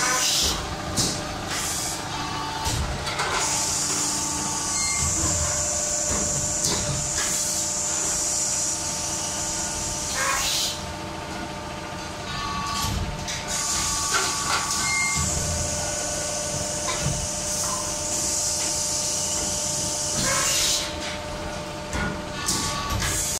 house.